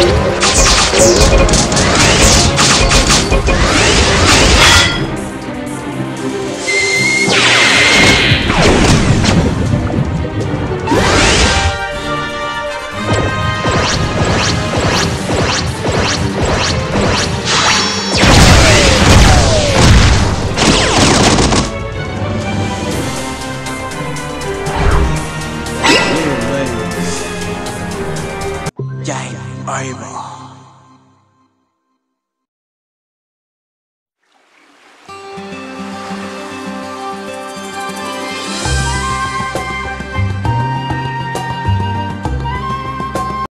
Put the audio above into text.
you. 来吧。